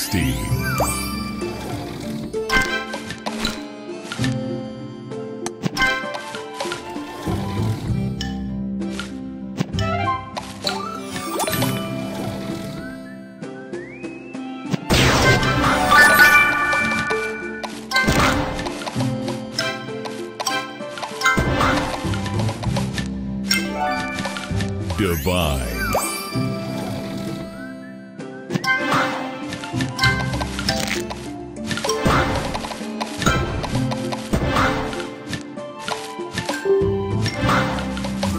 16. Divine.